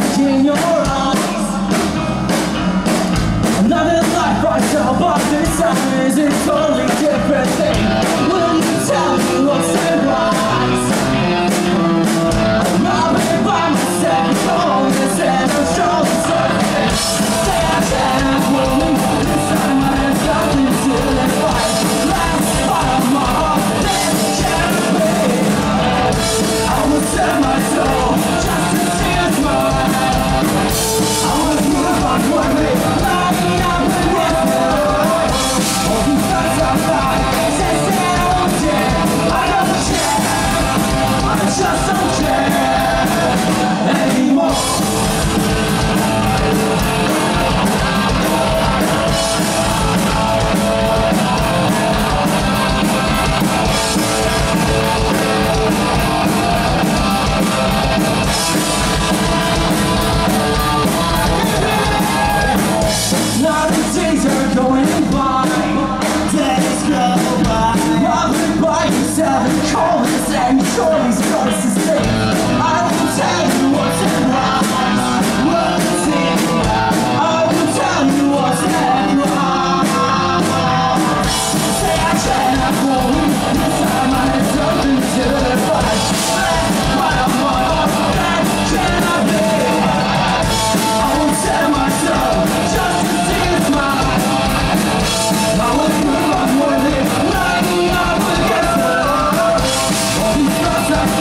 Señor. love.